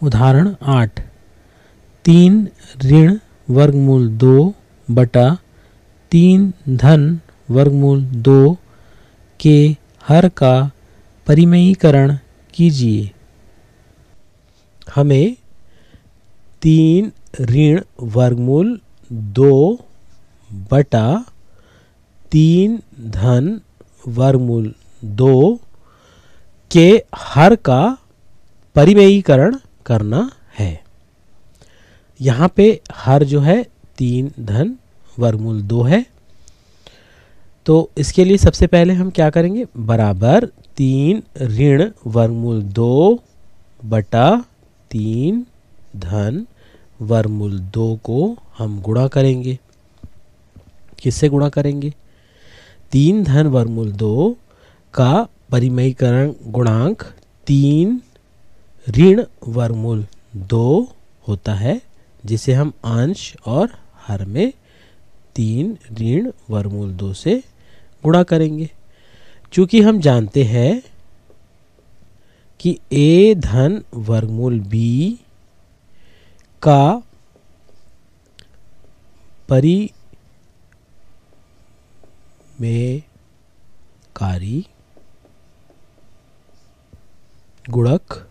उदाहरण आठ। तीन ऋण वर्गमूल दो बटा तीन धन वर्गमूल दो के हर का परिमयीकरण कीजिए। हमें तीन ऋण वर्गमूल दो बटा तीन धन वर्गमूल दो के हर का परिमयीकरण करना है। यहाँ पे हर जो है, तीन धन, वर्गमूल दो है। तो इसके लिए सबसे पहले हम क्या करेंगे? बराबर तीन ऋण, वर्गमूल दो बटा तीन धन, वर्गमूल दो को हम गुणा करेंगे। किससे गुणा करेंगे? तीन धन, वर्गमूल दो का परिमयीकरण गुणांक तीन ऋण वर्गमूल दो होता है, जिसे हम अंश और हर में तीन ऋण वर्गमूल दो से गुणा करेंगे। चूँकि हम जानते हैं कि ए धन वर्गमूल बी का परि में कारी गुणक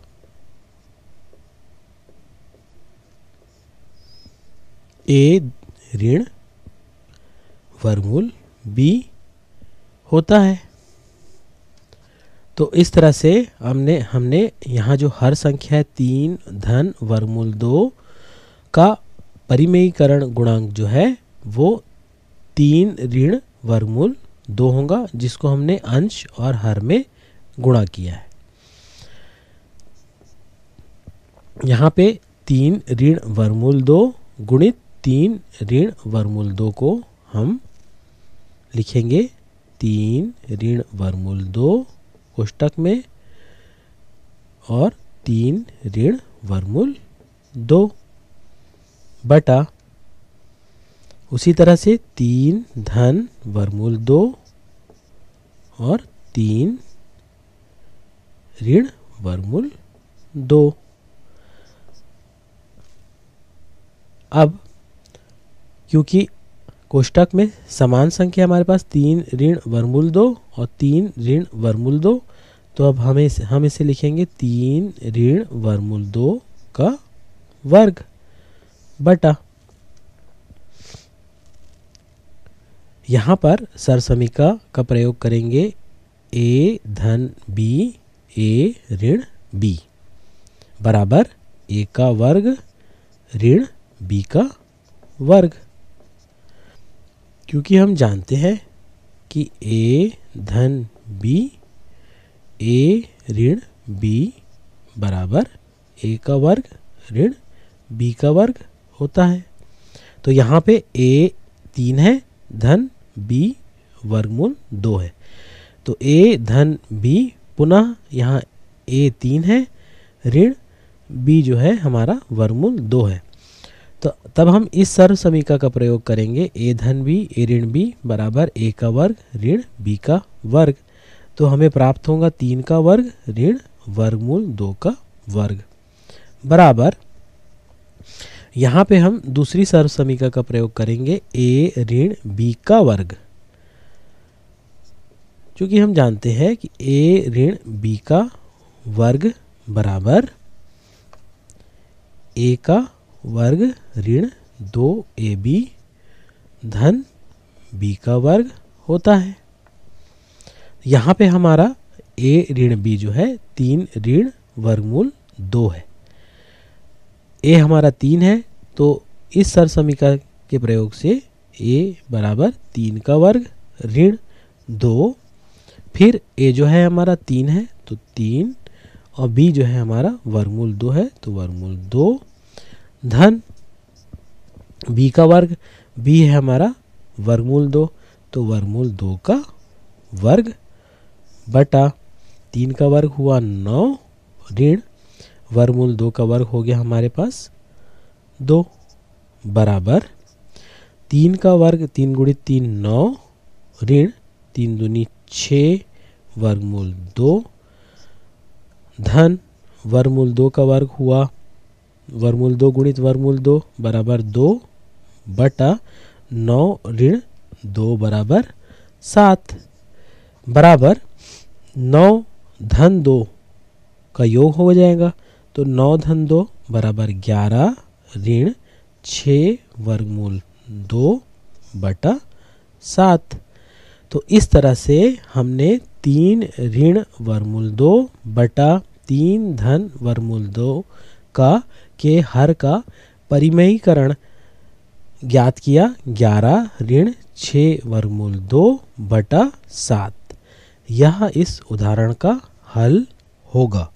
ए, ऋण, वर्गमूल, बी होता है। तो इस तरह से हमने हमने यहाँ जो हर संख्या है, तीन, धन, वर्गमूल, दो का परिमेयीकरण गुणांक जो है, वो तीन, ऋण, वर्गमूल, दो होगा, जिसको हमने अंश और हर में गुणा किया है। यहाँ पे तीन, ऋण, वर्गमूल, दो गुणित तीन ऋण वर्गमूल दो को हम लिखेंगे। तीन ऋण वर्गमूल दो कोष्टक में और तीन ऋण वर्गमूल दो बटा। उसी तरह से तीन धन वर्गमूल दो और तीन ऋण वर्गमूल दो अब क्योंकि कोष्टक में समान संख्या हमारे पास तीन ऋण वर्मूल दो और तीन ऋण वर्मूल दो। तो अब हमें हम इसे लिखेंगे तीन ऋण वर्मूल दो का वर्ग। बटा, यहाँ पर सरसमिका का प्रयोग करेंगे ए धन बी, ए ऋण बी। बराबर ए का वर्ग, ऋण बी का वर्ग। क्योंकि हम जानते हैं कि ए धन बी ए ऋण बी बराबर ए का वर्ग ऋण बी का वर्ग होता है। तो यहाँ पे ए तीन है, धन बी वर्गमूल दो है। तो ए धन बी पुनः यहाँ ए तीन है, ऋण बी जो है हमारा वर्गमूल दो है। तो तब हम इस सर्व समीका का प्रयोग करेंगे। ए धन बी, ए ऋण बी बराबर ए का वर्ग, ऋण बी का वर्ग। तो हमें प्राप्त होगा तीन का वर्ग, ऋण वर्गमूल दो का वर्ग। बराबर। यहाँ पे हम दूसरी सर्व समीका का प्रयोग करेंगे। ए ऋण बी का वर्ग। क्योंकि हम जानते हैं कि ए ऋण बी का वर्ग बराबर ए का वर्ग ऋण दो ए बी, धन बी का वर्ग होता है। यहाँ पे हमारा ए ऋण बी जो है, तीन ऋण वर्गमूल दो है। ए हमारा तीन है तो इस सर समीका के प्रयोग से ए बराबर तीन का वर्ग ऋण दो, फिर ए जो है हमारा तीन है तो तीन, और बी जो है हमारा वर्गमूल दो है तो वर्गमूल दो धन, बी का वर्ग, बी है हमारा वर्गमूल दो तो वर्गमूल दो का वर्ग बटा तीन का वर्ग हुआ नौ, ऋण, वर्गमूल दो का वर्ग हो गया हमारे पास दो बराबर। तीन का वर्ग तीन गुड़ी तीन नौ, ऋण तीन दूनी छ, वर्गमूल दो, धन, वर्गमूल दो का वर्ग हुआ वर्मूल दो गुणित वर्मूल दो बराबर दो बटा नौ ऋण दो बराबर सात। बराबर नौ धन दो का योग हो जाएगा। तो नौ धन दो बराबर ग्यारह ऋण छ वर्गमूल दो बटा सात। तो इस तरह से हमने तीन ऋण वर्गमूल दो बटा तीन धन वर्गमूल दो का के हर का परिमयीकरण। ज्ञात किया, ग्यारह ऋण छ वर्गमूल दो बटा सात। यह इस उदाहरण का हल होगा।